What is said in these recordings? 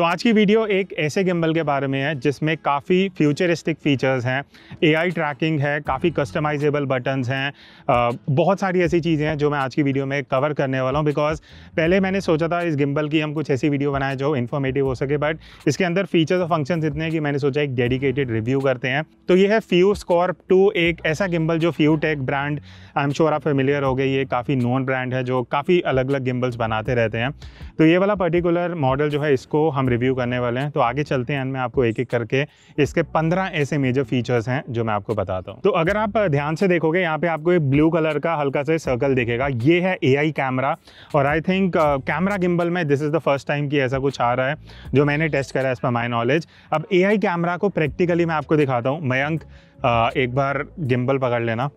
तो आज की वीडियो एक ऐसे गिम्बल के बारे में है, जिसमें काफ़ी फ्यूचरिस्टिक फीचर्स हैं एआई ट्रैकिंग है, काफ़ी कस्टमाइजेबल बटन्स हैं बहुत सारी ऐसी चीज़ें हैं जो मैं आज की वीडियो में कवर करने वाला हूँ बिकॉज़ पहले मैंने सोचा था इस गिम्बल की हम कुछ ऐसी वीडियो बनाएँ जो इन्फॉर्मेटिव हो सके बट इसके अंदर फीचर्स और फ़ंक्शन इतने हैं कि मैंने सोचा एक डेडिकेटेड रिव्यू करते हैं। तो ये है फ्यू स्कॉर्प टू एक ऐसा गिम्बल जो few tech brand I am sure आप फेमिलियर हो गए ये काफ़ी नोन ब्रांड है, जो काफ़ी अलग अलग गिम्बल्स बनाते रहते हैं। तो ये वाला पर्टिकुलर मॉडल जो है, इसको हम रिव्यू करने वाले हैं तो आगे चलते हैं मैं आपको एक एक करके इसके पंद्रह ऐसे मेजर फीचर्स हैं जो मैं आपको बताता हूँ। तो अगर आप ध्यान से देखोगे यहाँ पे आपको एक ब्लू कलर का हल्का सा सर्कल दिखेगा ये है एआई कैमरा और आई थिंक कैमरा गिम्बल में this is the first time कि ऐसा कुछ आ रहा है जो मैंने टेस्ट करा है एज पर माई नॉलेज अब एआई कैमरा को प्रैक्टिकली मैं आपको दिखाता हूँ मयंक uh, एक बार गिम्बल पकड़ लेना।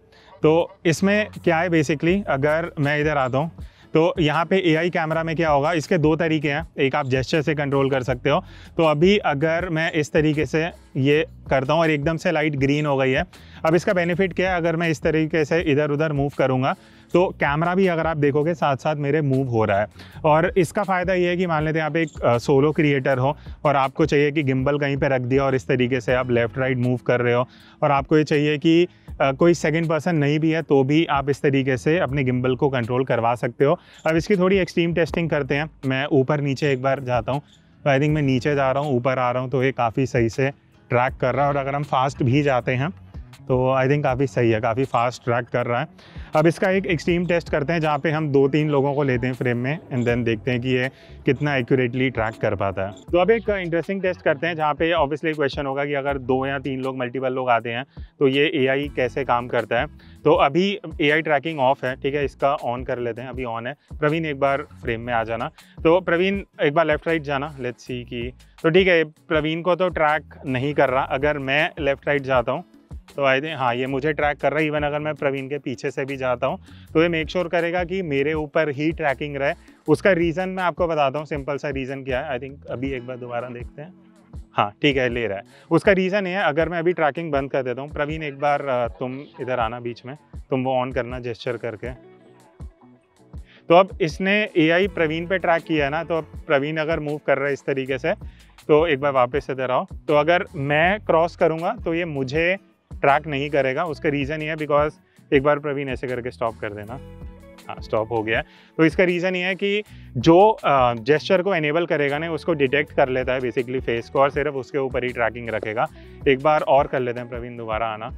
तो इसमें क्या है बेसिकली अगर मैं इधर आता हूँ तो यहाँ पे एआई कैमरा में क्या होगा? इसके दो तरीके हैं। एक आप जेस्चर से कंट्रोल कर सकते हो। तो अभी अगर मैं इस तरीके से ये करता हूँ और एकदम से लाइट ग्रीन हो गई है। अब इसका बेनिफिट क्या है? अगर मैं इस तरीके से इधर उधर मूव करूँगा तो कैमरा भी अगर आप देखोगे साथ साथ मेरे मूव हो रहा है। और इसका फ़ायदा ये है कि मान लेते हैं आप एक सोलो क्रिएटर हो और आपको चाहिए कि गिम्बल कहीं पर रख दिया और इस तरीके से आप लेफ़्ट राइट मूव कर रहे हो। और आपको ये चाहिए कि कोई सेकंड पर्सन नहीं भी है तो भी आप इस तरीके से अपने गिम्बल को कंट्रोल करवा सकते हो। अब इसकी थोड़ी एक्सट्रीम टेस्टिंग करते हैं। मैं ऊपर नीचे एक बार जाता हूँ। तो आई थिंक मैं नीचे जा रहा हूँ, ऊपर आ रहा हूँ तो ये काफ़ी सही से ट्रैक कर रहा है और अगर हम फास्ट भी जाते हैं तो आई थिंक काफ़ी सही है, काफ़ी फास्ट ट्रैक कर रहा है। अब इसका एक एक्सट्रीम टेस्ट करते हैं, जहाँ पे हम दो तीन लोगों को लेते हैं फ्रेम में एंड देन देखते हैं कि ये कितना एक्यूरेटली ट्रैक कर पाता है। तो अब एक इंटरेस्टिंग टेस्ट करते हैं, जहाँ पे ऑब्वियसली क्वेश्चन होगा कि अगर दो या तीन लोग मल्टीपल लोग आते हैं तो ये एआई कैसे काम करता है। तो अभी एआई ट्रैकिंग ऑफ़ है, ठीक है, इसका ऑन कर लेते हैं, अभी ऑन है। प्रवीण एक बार फ्रेम में आ जाना। तो प्रवीण, एक बार लेफ़्ट राइट जाना लेट्स सी की तो ठीक है, प्रवीण को तो ट्रैक नहीं कर रहा, अगर मैं लेफ़्ट राइट जाता हूँ तो आई थिंक हाँ ये मुझे ट्रैक कर रहा है इवन अगर मैं प्रवीण के पीछे से भी जाता हूँ तो ये मेक श्योर करेगा कि मेरे ऊपर ही ट्रैकिंग रहे। उसका रीज़न मैं आपको बताता हूँ सिंपल सा रीज़न क्या है। आई थिंक अभी एक बार दोबारा देखते हैं। हाँ ठीक है, ले रहा है। उसका रीज़न ये है, अगर मैं अभी ट्रैकिंग बंद कर देता हूँ, प्रवीण एक बार तुम इधर आना बीच में, तुम वो ऑन करना जेस्चर करके। तो अब इसने एआई प्रवीण पे ट्रैक किया है ना तो अब प्रवीण अगर मूव कर रहा है इस तरीके से तो एक बार वापस इधर आओ। तो अगर मैं क्रॉस करूँगा तो ये मुझे ट्रैक नहीं करेगा। उसका रीज़न ये है बिकॉज़ एक बार प्रवीण ऐसे करके स्टॉप कर देना। हाँ स्टॉप हो गया तो इसका रीज़न ये है कि जो जेस्चर को एनेबल करेगा ना उसको डिटेक्ट कर लेता है बेसिकली फेस को और सिर्फ़ उसके ऊपर ही ट्रैकिंग रखेगा। एक बार और कर लेते हैं प्रवीण दोबारा आना।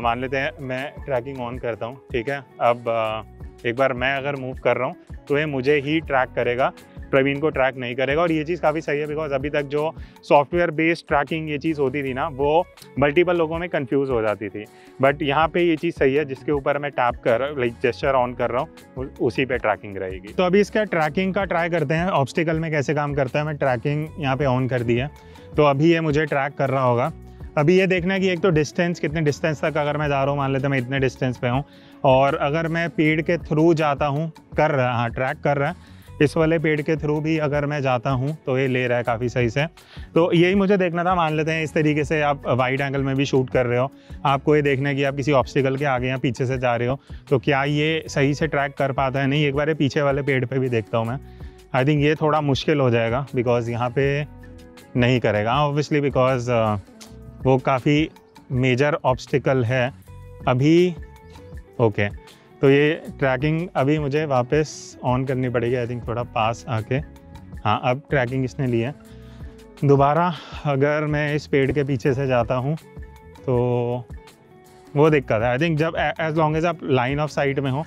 मान लेते हैं मैं ट्रैकिंग ऑन करता हूँ ठीक है? अब आ, एक बार मैं अगर मूव कर रहा हूँ तो ये मुझे ही ट्रैक करेगा। प्रवीण को ट्रैक नहीं करेगा। और ये चीज़ काफ़ी सही है बिकॉज़ अभी तक जो सॉफ्टवेयर बेस्ड ट्रैकिंग ये चीज़ होती थी ना, वो मल्टीपल लोगों में कन्फ्यूज़ हो जाती थी। बट यहाँ पे ये चीज़ सही है, जिसके ऊपर मैं टैप कर लाइक जेस्चर ऑन कर रहा हूँ उसी पे ट्रैकिंग रहेगी। तो अभी इसका ट्रैकिंग का ट्राई करते हैं। ऑब्स्टिकल में कैसे काम करता है, मैं ट्रैकिंग यहाँ पे ऑन कर दी है। तो अभी ये मुझे ट्रैक कर रहा होगा। अभी ये देखना है कि एक तो डिस्टेंस कितने डिस्टेंस तक अगर मैं जा रहा हूँ, मान लेते मैं इतने डिस्टेंस पे हूँ। और अगर मैं पेड़ के थ्रू जाता हूँ, कर रहा हाँ ट्रैक कर रहा है इस वाले पेड़ के थ्रू भी अगर मैं जाता हूँ तो ये ले रहा है काफ़ी सही से। तो यही मुझे देखना था, मान लेते हैं इस तरीके से आप वाइड एंगल में भी शूट कर रहे हो। आपको ये देखना है कि आप किसी ऑब्स्टिकल के आगे या पीछे से जा रहे हो तो क्या ये सही से ट्रैक कर पाता है? नहीं, एक बार पीछे वाले पेड़ पर भी देखता हूँ मैं। आई थिंक ये थोड़ा मुश्किल हो जाएगा बिकॉज़ यहाँ पर नहीं करेगा। ऑब्वियसली बिकॉज़ वो काफ़ी मेजर ऑब्स्टिकल है। अभी ओके okay. तो ये ट्रैकिंग अभी मुझे वापस ऑन करनी पड़ेगी आई थिंक थोड़ा पास आके। हाँ अब ट्रैकिंग इसने ली है। दोबारा अगर मैं इस पेड़ के पीछे से जाता हूँ तो वो दिक्कत है। आई थिंक जब एज लॉन्ग एज आप लाइन ऑफ़ साइट में हो,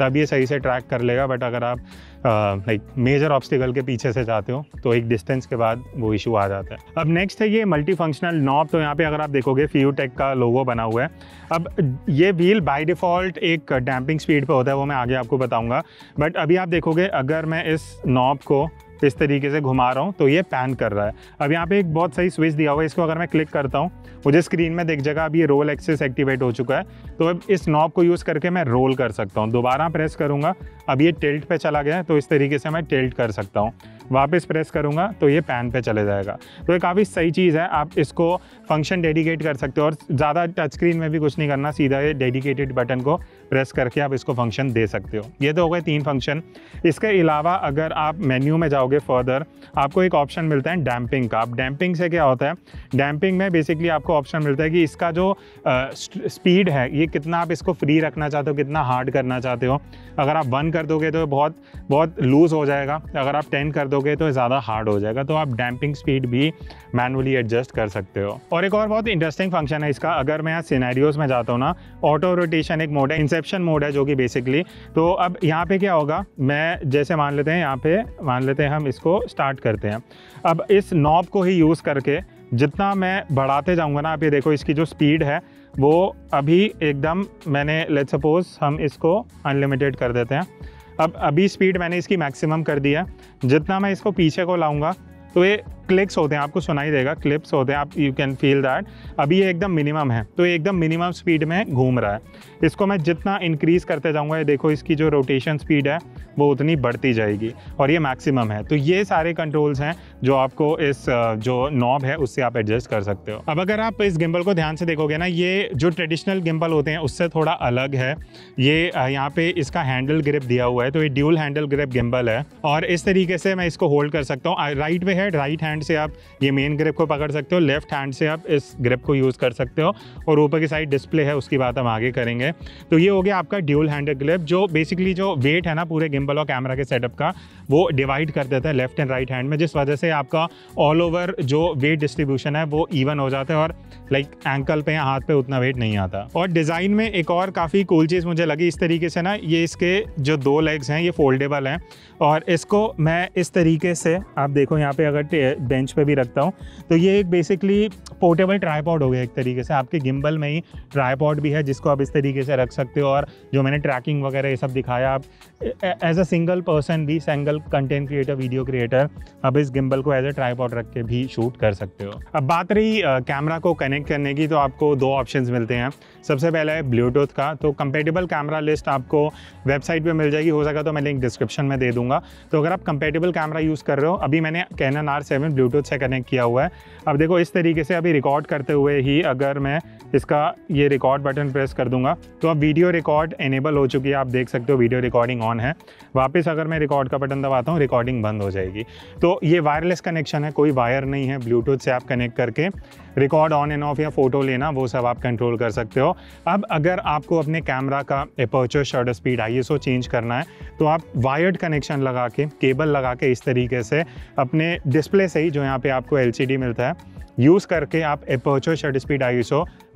तब ये सही से ट्रैक कर लेगा बट अगर आप लाइक मेजर ऑब्स्टिकल के पीछे से जाते हो तो एक डिस्टेंस के बाद वो इशू आ जाता है। अब नेक्स्ट है ये मल्टी फंक्शनल नॉब तो यहाँ पे अगर आप देखोगे फ्यू टेक का लोगो बना हुआ है। अब ये व्हील बाय डिफ़ॉल्ट एक डैम्पिंग स्पीड पे होता है, वो मैं आगे आपको बताऊँगा। बट अभी आप देखोगे, अगर मैं इस नॉब को इस तरीके से घुमा रहा हूँ तो ये पैन कर रहा है। अब यहाँ पे एक बहुत सही स्विच दिया हुआ है, इसको अगर मैं क्लिक करता हूँ, मुझे स्क्रीन में देख जाएगा अब ये रोल एक्सेस एक्टिवेट हो चुका है तो अब इस नॉब को यूज़ करके मैं रोल कर सकता हूँ। दोबारा प्रेस करूँगा, अब ये टेल्ट पे चला गया है तो इस तरीके से मैं टेल्ट कर सकता हूँ। वापस प्रेस करूँगा तो ये पैन पे चले जाएगा। तो ये काफ़ी सही चीज़ है, आप इसको फ़ंक्शन डेडिकेट कर सकते हो और ज़्यादा टच स्क्रीन में भी कुछ नहीं करना, सीधा ये डेडिकेटेड बटन को प्रेस करके आप इसको फ़ंक्शन दे सकते हो। ये तो हो गए तीन फ़ंक्शन इसके अलावा अगर आप मेन्यू में जाओगे फर्दर आपको एक ऑप्शन मिलता है डैम्पिंग का। आप डैम्पिंग से क्या होता है? डैम्पिंग में बेसिकली आपको ऑप्शन मिलता है कि इसका जो स्पीड है, ये कितना आप इसको फ्री रखना चाहते हो, कितना हार्ड करना चाहते हो। अगर आप वन कर दोगे तो बहुत बहुत लूज़ हो जाएगा। अगर आप टेन कर दोगे तो ज़्यादा हार्ड हो जाएगा तो आप डैम्पिंग स्पीड भी मैनुअली एडजस्ट कर सकते हो। और एक और बहुत इंटरेस्टिंग फ़ंक्शन है इसका, अगर मैं यहाँ सिनेरियोज में जाता हूँ ना ऑटो रोटेशन एक मोड है इंसेप्शन मोड है जो कि बेसिकली तो अब यहाँ पे क्या होगा, मैं जैसे मान लेते हैं, यहाँ पे मान लेते हैं हम इसको स्टार्ट करते हैं। अब इस नॉब को ही यूज़ करके जितना मैं बढ़ाते जाऊँगा ना, आप ये देखो इसकी जो स्पीड है, वो अभी एकदम मैंने लेट सपोज़ हम इसको अनलिमिटेड कर देते हैं। अब अभी स्पीड मैंने इसकी मैक्सिमम कर दिया है। जितना मैं इसको पीछे को लाऊँगा तो ये क्लिक्स होते हैं, आपको सुनाई देगा क्लिप्स होते हैं, आप यू कैन फील दैट अभी ये एकदम मिनिमम है तो ये एकदम मिनिमम स्पीड में घूम रहा है। इसको मैं जितना इंक्रीज़ करते जाऊँगा, ये देखो, इसकी जो रोटेशन स्पीड है, वो उतनी बढ़ती जाएगी, और ये मैक्सिमम है। तो ये सारे कंट्रोल्स हैं, जो आपको इस जो नॉब है, उससे आप एडजस्ट कर सकते हो। अब अगर आप इस गिम्बल को ध्यान से देखोगे ना, ये जो ट्रेडिशनल गिम्बल होते हैं, उससे थोड़ा अलग है। ये यहाँ पे इसका हैंडल ग्रिप दिया हुआ है तो ये ड्यूल हैंडल ग्रिप गिम्बल है, और इस तरीके से मैं इसको होल्ड कर सकता हूँ। राइट वे है राइट हैंड से आप ये मेन ग्रिप को पकड़ सकते हो लेफ़्ट हैंड से आप इस ग्रिप को यूज़ कर सकते हो और ऊपर की साइड डिस्प्ले है, उसकी बात हम आगे करेंगे। तो ये हो गया आपका ड्यूल हैंडल ग्रिप जो बेसिकली जो वेट है ना पूरे गिम्बल और कैमरा के सेटअप का, वो डिवाइड कर देता है लेफ़्ट एंड राइट हैंड में, जिस वजह से आपका ऑल ओवर जो वेट डिस्ट्रीब्यूशन है, वो इवन हो जाता है और लाइक एंकल पे या हाथ पे उतना वेट नहीं आता। और डिज़ाइन में एक और काफ़ी कूल चीज़ मुझे लगी इस तरीके से ना, ये इसके जो दो लेग्स हैं, ये फोल्डेबल हैं और इसको मैं इस तरीके से, आप देखो यहाँ पे अगर बेंच पे भी रखता हूँ। तो ये एक बेसिकली पोर्टेबल ट्राईपॉड हो गया एक तरीके से। आपके गिम्बल में ही ट्राईपॉड भी है जिसको आप इस तरीके से रख सकते हो और जो मैंने ट्रैकिंग वगैरह ये सब दिखाया, आप एज अ सिंगल पर्सन भी single content creator video creator अब इस गिम्बल को एज अ ट्राईपॉड रख के भी शूट कर सकते हो। अब बात रही कैमरा को कनेक्ट करने की तो आपको दो ऑप्शन मिलते हैं। सबसे पहला है ब्लूटूथ का। तो कंपेटेबल कैमरा लिस्ट आपको वेबसाइट पर मिल जाएगी। हो सका तो मैं लिंक डिस्क्रिप्शन में दे दूँगा। तो अगर आप कंपेटेबल कैमरा यूज़ कर रहे हो, अभी मैंने कैनन आर सेवन ब्लूटूथ से कनेक्ट किया हुआ है। अब देखो, इस तरीके से अभी रिकॉर्ड करते हुए ही अगर मैं इसका ये रिकॉर्ड बटन प्रेस कर दूँगा तो अब वीडियो रिकॉर्ड एनेबल हो चुकी है। आप देख सकते हो वीडियो रिकॉर्डिंग ऑन है। वापस अगर मैं रिकॉर्ड का बटन दबाता हूँ रिकॉर्डिंग बंद हो जाएगी। तो ये वायरलेस कनेक्शन है, कोई वायर नहीं है, ब्लूटूथ से आप कनेक्ट करके। रिकॉर्ड ऑन एंड ऑफ़ या फ़ोटो लेना, वो सब आप कंट्रोल कर सकते हो। अब अगर आपको अपने कैमरा का aperture shutter speed I S change करना है तो आप वायर्ड कनेक्शन लगा के केबल लगा के इस तरीके से अपने डिस्प्ले से ही जो यहाँ पे आपको एलसीडी मिलता है यूज़ करके आप aperture shutter speed I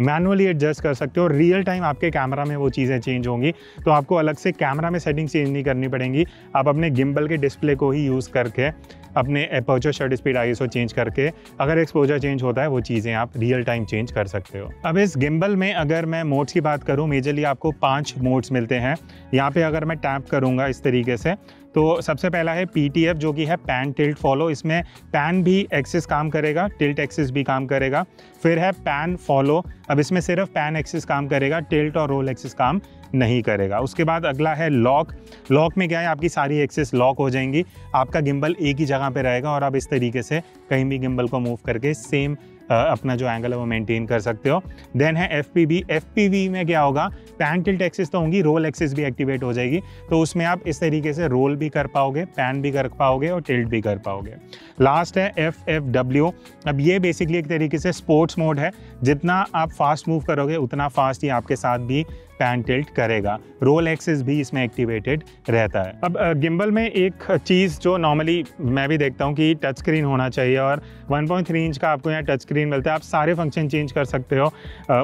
manually adjust कर सकते हो। रियल टाइम आपके कैमरा में वो चीज़ें चेंज होंगी। तो आपको अलग से कैमरा में सेटिंग चेंज नहीं करनी पड़ेंगी। आप अपने गिम्बल के डिस्प्ले को ही यूज़ करके अपने aperture shutter speed I change करके, अगर एक्सपोजर चेंज होता है, वो चीज़ें आप रियल टाइम चेंज कर सकते हो। अब इस गिम्बल में अगर मैं मोड्स की बात करूँ मेजरली आपको पाँच मोड्स मिलते हैं। यहाँ पे अगर मैं टैप करूँगा इस तरीके से तो सबसे पहला है पीटीएफ जो कि है पैन टिल्ट फॉलो इसमें पैन भी एक्सिस काम करेगा टिल्ट एक्सिस भी काम करेगा। फिर है पैन फॉलो अब इसमें सिर्फ़ पैन एक्सिस काम करेगा टिल्ट और रोल एक्सिस काम नहीं करेगा। उसके बाद अगला है लॉक। लॉक में क्या है? आपकी सारी एक्सेस लॉक हो जाएँगी। आपका गिम्बल एक ही जगह पे रहेगा और आप इस तरीके से कहीं भी गिम्बल को मूव करके सेम अपना जो एंगल है वो मेंटेन कर सकते हो। देन है F P V F P V में क्या होगा? पैन टिल्ट एक्सेस तो होंगी रोल एक्सेस भी एक्टिवेट हो जाएगी। तो उसमें आप इस तरीके से रोल भी कर पाओगे पैन भी कर पाओगे और टिल्ट भी कर पाओगे। लास्ट है एफ़ एफ़ डब्ल्यू अब ये बेसिकली एक तरीके से स्पोर्ट्स मोड है। जितना आप फास्ट मूव करोगे, उतना फास्ट ही आपके साथ भी पैन टिल्ट करेगा। रोल एक्सेस भी इसमें एक्टिवेटेड रहता है। अब गिम्बल में एक चीज़ जो नॉर्मली मैं भी देखता हूँ कि टच स्क्रीन होना चाहिए और 1.3 इंच का आपको यहाँ टच स्क्रीन मिलता है। आप सारे फ़ंक्शन चेंज कर सकते हो।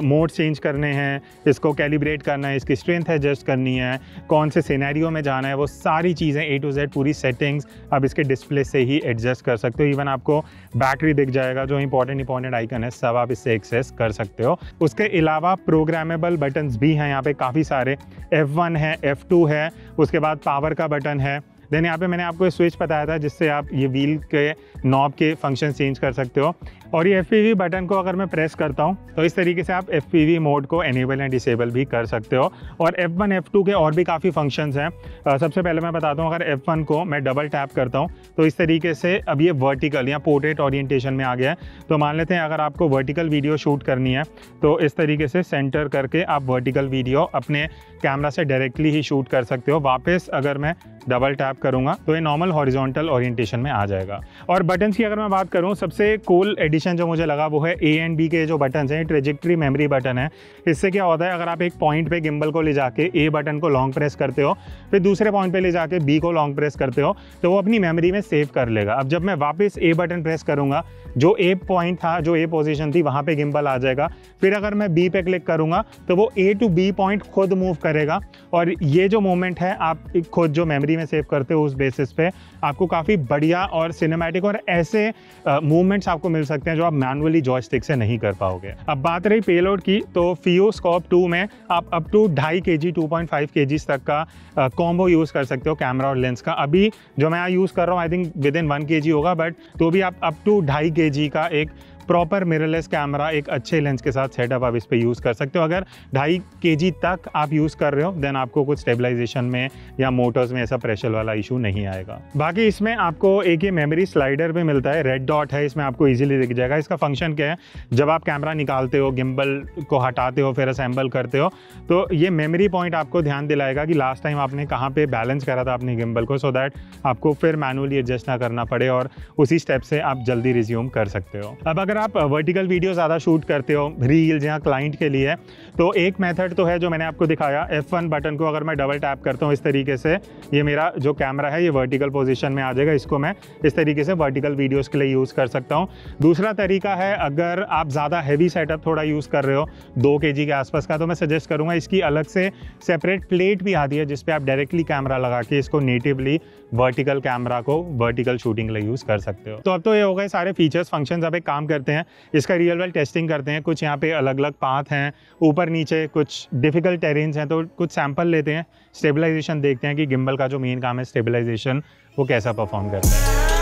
मोड चेंज करने हैं, इसको कैलिब्रेट करना है, इसकी स्ट्रेंथ एडजस्ट करनी है, कौन से सिनेरियो में जाना है, वो सारी चीज़ें ए टू जेड पूरी सेटिंग्स आप इसके डिस्प्ले से ही एडजस्ट कर सकते हो। इवन आपको बैटरी दिख जाएगा, जो इंपॉर्टेंट इंपॉर्टेंट आइकन है, सब आप इससे एक्सेस कर सकते हो। उसके अलावा प्रोग्रामेबल बटन्स भी हैं यहाँ पे काफ़ी सारे। F1 है F2 है, उसके बाद पावर का बटन है। देन यहाँ पे मैंने आपको स्विच बताया था जिससे आप ये व्हील के नॉब के फ़ंक्शन चेंज कर सकते हो। और ये FPV बटन को अगर मैं प्रेस करता हूँ तो इस तरीके से आप एफपीवी मोड को एनेबल एंड डिसेबल भी कर सकते हो। और F1 F2 के और भी काफ़ी फ़ंक्शंस हैं। सबसे पहले मैं बताता हूँ, अगर F1 को मैं डबल टैप करता हूँ तो इस तरीके से अब ये वर्टिकल या पोर्ट्रेट ओरिएंटेशन में आ गया है। तो मान लेते हैं, अगर आपको वर्टिकल वीडियो शूट करनी है तो इस तरीके से सेंटर करके आप वर्टिकल वीडियो अपने कैमरा से डायरेक्टली ही शूट कर सकते हो। वापस अगर मैं डबल टैप करूँगा तो ये नॉर्मल हॉरिजॉन्टल ओरिएंटेशन में आ जाएगा। और बटन्स की अगर मैं बात करूँ, सबसे कूल जो मुझे लगा वो है ए एंड बी के जो बटन हैं ट्रेजेक्ट्री मेमोरी बटन है। इससे क्या होता है, अगर आप एक पॉइंट पे गिम्बल को ले जाके ए बटन को लॉन्ग प्रेस करते हो, फिर दूसरे पॉइंट पे ले जाके बी को लॉन्ग प्रेस करते हो तो वो अपनी मेमोरी में सेव कर लेगा। अब जब मैं वापस ए बटन प्रेस करूँगा, जो ए पॉइंट था, जो ए पोजीशन थी, वहाँ पे गिम्बल आ जाएगा। फिर अगर मैं बी पे क्लिक करूँगा तो वो ए टू बी पॉइंट खुद मूव करेगा। और ये जो मोमेंट है, आप खुद जो मेमोरी में सेव करते हो उस बेसिस पे, आपको काफ़ी बढ़िया और सिनेमैटिक और ऐसे मूवमेंट्स आपको मिल सकते हैं जो आप मैनुअली जॉयस्टिक से नहीं कर पाओगे। अब बात रही पेलोड की तो फियो स्कॉप टू में आप अप टू ढाई के जी टू पॉइंट फाइव के जी तक का कॉम्बो यूज़ कर सकते हो कैमरा और लेंस का। अभी जो मैं यूज़ कर रहा हूँ I think within one K G होगा बट तो भी आप अप टू ढाई के जी का एक प्रॉपर मिररलेस कैमरा एक अच्छे लेंस के साथ सेटअप आप इस पर यूज़ कर सकते हो। अगर ढाई के तक आप यूज़ कर रहे हो देन आपको कुछ स्टेबलाइजेशन में या मोटर्स में ऐसा प्रेशर वाला इशू नहीं आएगा। बाकी इसमें आपको एक ये मेमोरी स्लाइडर भी मिलता है रेड डॉट है, इसमें आपको ईजिली दिख जाएगा। इसका फ़ंक्शन क्या है? जब आप कैमरा निकालते हो गिम्बल को हटाते हो, फिर असेंबल करते हो तो ये मेमोरी पॉइंट आपको ध्यान दिलाएगा कि लास्ट टाइम आपने कहाँ पे बैलेंस करा था अपने गिम्बल को सो दैट आपको फिर मैनुअली एडजस्ट ना करना पड़े और उसी स्टेप से आप जल्दी रिज्यूम कर सकते हो। अब अगर अगर आप वर्टिकल वीडियो ज़्यादा शूट करते हो रील्स या क्लाइंट के लिए तो एक मेथड तो है जो मैंने आपको दिखाया F1 बटन को अगर मैं डबल टैप करता हूँ इस तरीके से, ये मेरा जो कैमरा है, ये वर्टिकल पोजीशन में आ जाएगा, इसको मैं इस तरीके से वर्टिकल वीडियोज़ के लिए यूज़ कर सकता हूँ। दूसरा तरीका है, अगर आप ज़्यादा हैवी सेटअप थोड़ा यूज़ कर रहे हो, दो के के आसपास का तो मैं सजेस्ट करूँगा इसकी अलग से सेपरेट प्लेट भी आती है जिसपे आप डायरेक्टली कैमरा लगा के इसको नेटिवली वर्टिकल कैमरा को वर्टिकल शूटिंग लिए यूज़ कर सकते हो। तो अब तो ये हो गए सारे फीचर्स फ़ंक्शंस अब एक काम करते हैं, इसका रियल वर्ल्ड टेस्टिंग करते हैं। कुछ यहाँ पे अलग अलग पाथ हैं, ऊपर नीचे कुछ डिफ़िकल्ट टेरेंस हैं तो कुछ सैंपल लेते हैं स्टेबलाइजेशन देखते हैं कि गिम्बल का जो मेन काम है स्टेबलाइजेशन वो कैसा परफॉर्म करता है।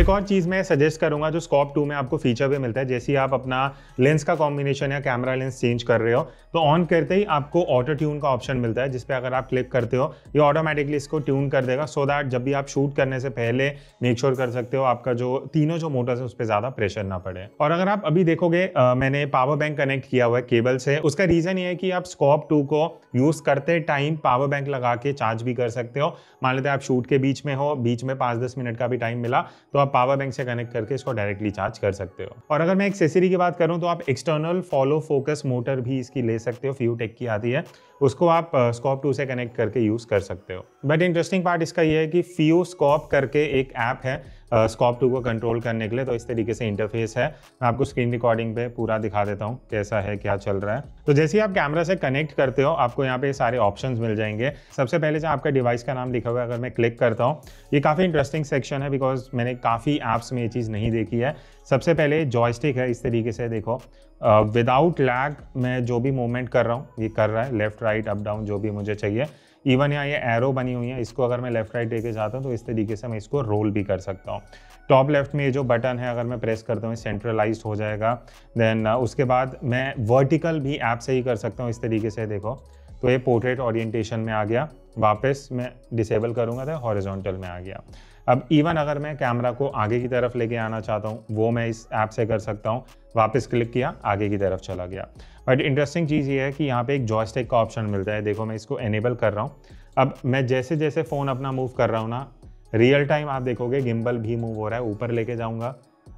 एक और चीज़ मैं सजेस्ट करूँगा जो स्कॉप टू में आपको फीचर भी मिलता है, जैसे आप अपना लेंस का कॉम्बिनेशन या कैमरा लेंस चेंज कर रहे हो तो ऑन करते ही आपको ऑटो ट्यून का ऑप्शन मिलता है जिसपे अगर आप क्लिक करते हो, ये ऑटोमेटिकली इसको ट्यून कर देगा सो दैट जब भी आप शूट करने से पहले मेक श्योर कर सकते हो, आपका जो तीनों जो मोटर्स है उस पर ज़्यादा प्रेशर ना पड़े। और अगर आप अभी देखोगे मैंने पावर बैंक कनेक्ट किया हुआ है केबल से, उसका रीज़न ये है कि आप स्कॉप टू को यूज़ करते टाइम पावर बैंक लगा के चार्ज भी कर सकते हो। मान लेते आप शूट के बीच में हो, बीच में पाँच दस मिनट का भी टाइम मिला तो आप पावर बैंक से कनेक्ट करके इसको डायरेक्टली चार्ज कर सकते हो। और अगर मैं एक्सेसरी की बात करूँ तो आप एक्सटर्नल फॉलो फोकस मोटर भी इसकी ले सकते हो फ्यू टेक की आती है। उसको आप स्कॉप टू से कनेक्ट करके यूज़ कर सकते हो। बट इंटरेस्टिंग पार्ट इसका यह है कि फ्यू स्कॉप करके एक ऐप है स्कॉप टू को कंट्रोल करने के लिए तो इस तरीके से इंटरफेस है। मैं आपको स्क्रीन रिकॉर्डिंग पे पूरा दिखा देता हूँ, कैसा है, क्या चल रहा है। तो जैसे ही आप कैमरा से कनेक्ट करते हो, आपको यहाँ पे सारे ऑप्शंस मिल जाएँगे। सबसे पहले जो आपका डिवाइस का नाम लिखा हुआ है, अगर मैं क्लिक करता हूँ, ये काफ़ी इंटरेस्टिंग सेक्शन है बिकॉज़ मैंने काफ़ी ऐप्स में ये चीज़ नहीं देखी है। सबसे पहले जॉयस्टिक है, इस तरीके से देखो। विदाउट लैग मैं जो भी मूवमेंट कर रहा हूँ, ये कर रहा है। लेफ़्ट राइट अप डाउन जो भी मुझे चाहिए। इवन यहाँ ये एरो बनी हुई है इसको अगर मैं लेफ़्ट राइट लेके जाता हूँ तो इस तरीके से मैं इसको रोल भी कर सकता हूँ। टॉप लेफ़्ट में ये जो बटन है अगर मैं प्रेस करता हूँ सेंट्रलाइज हो जाएगा। देन uh, उसके बाद मैं वर्टिकल भी ऐप से ही कर सकता हूँ इस तरीके से देखो। तो ये पोर्ट्रेट ओरिएंटेशन में आ गया। वापस मैं डिसेबल करूँगा तो हॉरिजॉन्टल में आ गया। अब इवन अगर मैं कैमरा को आगे की तरफ़ लेके आना चाहता हूँ, वो मैं इस ऐप से कर सकता हूँ। वापस क्लिक किया, आगे की तरफ़ चला गया। बट इंटरेस्टिंग चीज़ ये है कि यहाँ पे एक जॉयस्टिक का ऑप्शन मिलता है। देखो मैं इसको एनेबल कर रहा हूँ। अब मैं जैसे जैसे फ़ोन अपना मूव कर रहा हूँ ना रियल टाइम आप देखोगे गिम्बल भी मूव हो रहा है, ऊपर लेके जाऊँगा।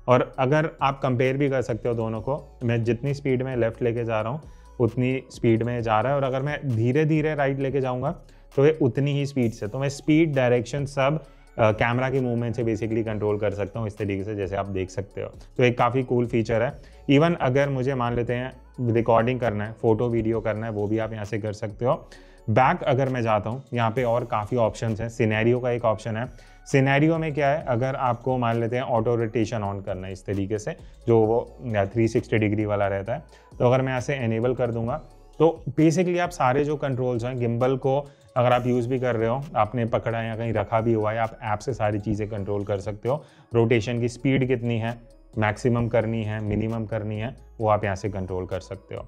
और अगर आप कंपेयर भी कर सकते हो दोनों को, मैं जितनी स्पीड में लेफ़्ट लेके जा रहा हूँ, उतनी स्पीड में जा रहा है। और अगर मैं धीरे धीरे राइट लेके जाऊँगा तो ये उतनी ही स्पीड से। तो मैं स्पीड डायरेक्शन सब कैमरा की मूवमेंट से बेसिकली कंट्रोल कर सकता हूँ इस तरीके से, जैसे आप देख सकते हो। तो एक काफ़ी कूल फीचर है। इवन अगर मुझे मान लेते हैं रिकॉर्डिंग करना है फ़ोटो वीडियो करना है, वो भी आप यहाँ से कर सकते हो। बैक अगर मैं जाता हूँ, यहाँ पे और काफ़ी ऑप्शन हैं। सिनेरियो का एक ऑप्शन है। सिनेरियो में क्या है, अगर आपको मान लेते हैं ऑटो रोटेशन ऑन करना है इस तरीके से, जो वो 360 डिग्री वाला रहता है तो अगर मैं ऐसे एनेबल कर दूँगा तो बेसिकली आप सारे जो कंट्रोल्स हैं गिम्बल को अगर आप यूज़ भी कर रहे हो आपने पकड़ा या कहीं रखा भी हुआ है आप ऐप से सारी चीज़ें कंट्रोल कर सकते हो। रोटेशन की स्पीड कितनी है? मैक्सिमम करनी है मिनिमम करनी है वो आप यहाँ से कंट्रोल कर सकते हो।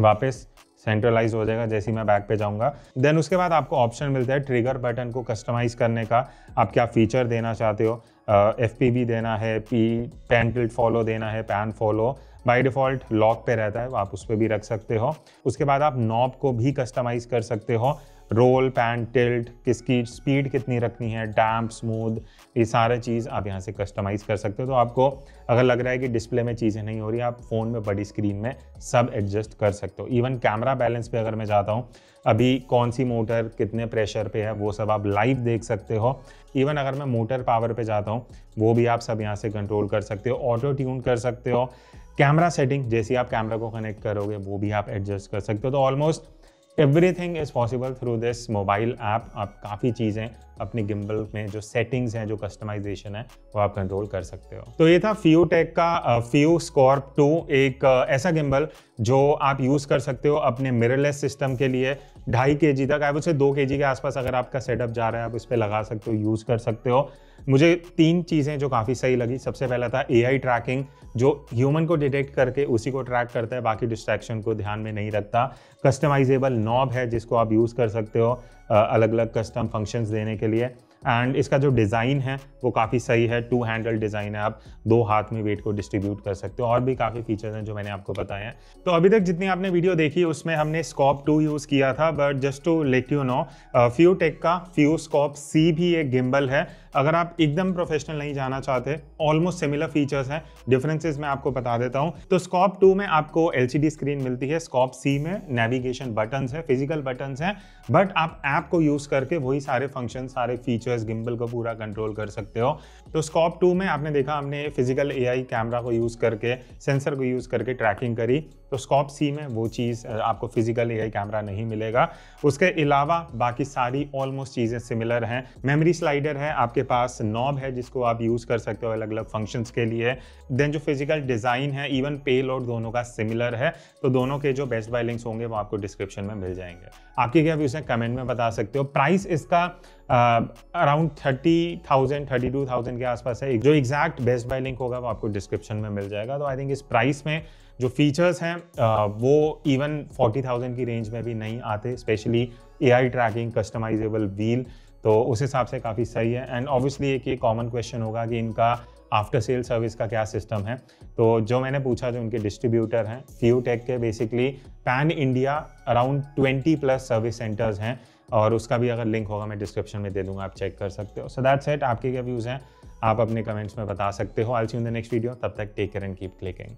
वापस सेंट्रलाइज हो जाएगा जैसे मैं बैक पे जाऊँगा। देन उसके बाद आपको ऑप्शन मिलता है ट्रिगर बटन को कस्टमाइज करने का। आप क्या फीचर देना चाहते हो? एफ़ uh, देना है पी पैन टिल्ट फॉलो देना है pan follow by default lock पे रहता है आप उस पर भी रख सकते हो। उसके बाद आप नॉब को भी कस्टमाइज कर सकते हो। रोल पैन टिल्ट, किसकी स्पीड कितनी रखनी है, डैम्प स्मूथ ये सारे चीज़ आप यहाँ से कस्टमाइज़ कर सकते हो। तो आपको अगर लग रहा है कि डिस्प्ले में चीज़ें नहीं हो रही, आप फ़ोन में बड़ी स्क्रीन में सब एडजस्ट कर सकते हो। इवन कैमरा बैलेंस पे अगर मैं जाता हूँ, अभी कौन सी मोटर कितने प्रेशर पे है, वो सब आप लाइव देख सकते हो। इवन अगर मैं मोटर पावर पे जाता हूँ, वो भी आप सब यहाँ से कंट्रोल कर सकते हो ऑटो ट्यून कर सकते हो। कैमरा सेटिंग जैसे आप कैमरा को कनेक्ट करोगे, वो भी आप एडजस्ट कर सकते हो। तो almost everything is possible through this mobile app आप काफ़ी चीज़ें अपनी गिम्बल में जो सेटिंग्स हैं, जो कस्टमाइजेशन है, वो आप कंट्रोल कर सकते हो। तो ये था फ्यू टेक का फ्यू स्कॉर्प टू एक ऐसा गिम्बल जो आप यूज़ कर सकते हो अपने मिररलेस सिस्टम के लिए। ढाई के जी तक आई से दो के जी के आसपास अगर आपका सेटअप जा रहा है, आप इस पर लगा सकते हो यूज़ कर सकते हो। मुझे तीन चीज़ें जो काफ़ी सही लगी। सबसे पहला था एआई ट्रैकिंग जो ह्यूमन को डिटेक्ट करके उसी को ट्रैक करता है, बाकी डिस्ट्रैक्शन को ध्यान में नहीं रखता। कस्टमाइजेबल नॉब है जिसको आप यूज़ कर सकते हो। अलग अलग कस्टम फ़ंक्शंस देने के लिए। एंड इसका जो डिज़ाइन है, वो काफ़ी सही है। टू हैंडल डिज़ाइन है। आप दो हाथ में वेट को डिस्ट्रीब्यूट कर सकते हो। और भी काफ़ी फीचर्स हैं जो मैंने आपको बताए हैं। तो अभी तक जितनी आपने वीडियो देखी, उसमें हमने स्कॉप टू यूज़ किया था। But just to let you know Feiyu Tech का फ्यू स्कॉप सी भी एक गिम्बल है। अगर आप एकदम प्रोफेशनल नहीं जाना चाहते ऑलमोस्ट सिमिलर फीचर्स हैं डिफरेंसेस मैं आपको बता देता हूँ। तो स्कॉप टू में आपको एलसीडी स्क्रीन मिलती है स्कॉप सी में नेविगेशन बटन्स है फ़िज़िकल बटन्स हैं बट आप ऐप को यूज़ करके वही सारे फ़ंक्शन सारे फीचर्स गिम्बल को पूरा कंट्रोल कर सकते हो। तो स्कॉप टू में आपने देखा, हमने फ़िज़िकल एआई कैमरा को यूज़ करके सेंसर को यूज़ करके ट्रैकिंग करी। तो स्कॉप सी में वो चीज़ आपको फ़िज़िकल एआई कैमरा नहीं मिलेगा। उसके अलावा बाकी सारी ऑलमोस्ट चीज़ें सिमिलर हैं। मेमोरी स्लाइडर है, आपके पास नॉब है जिसको आप यूज़ कर सकते हो अलग अलग फ़ंक्शंस के लिए। देन जो फ़िज़िकल डिज़ाइन है इवन पे लोड दोनों का सिमिलर है तो दोनों के जो बेस्ट बाय लिंक्स होंगे वो आपको डिस्क्रिप्शन में मिल जाएँगे। आपके क्या व्यूज़ हैं? कमेंट में बता सकते हो। प्राइस इसका around thirty thousand thirty two thousand के आसपास है। जो एग्जैक्ट बेस्ट बाय लिंक होगा वो आपको डिस्क्रिप्शन में मिल जाएगा। तो आई थिंक इस प्राइस में जो फीचर्स हैं वो इवन फोर्टी थाउज़ेंड की रेंज में भी नहीं आते specially A I tracking customisable wheel तो उस हिसाब से काफ़ी सही है। एंड ऑब्वियसली एक ये कॉमन क्वेश्चन होगा कि इनका आफ्टर सेल सर्विस का क्या सिस्टम है। तो जो मैंने पूछा, जो उनके डिस्ट्रीब्यूटर हैं फ्यू टेक के basically pan India around twenty plus service centres हैं। और उसका भी अगर लिंक होगा, मैं डिस्क्रिप्शन में दे दूँगा, आप चेक कर सकते हो। सो दैट सेट आपके क्या व्यूज़ हैं? आप अपने कमेंट्स में बता सकते हो। I'll see in the next video तब तक take care and keep clicking